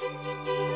Música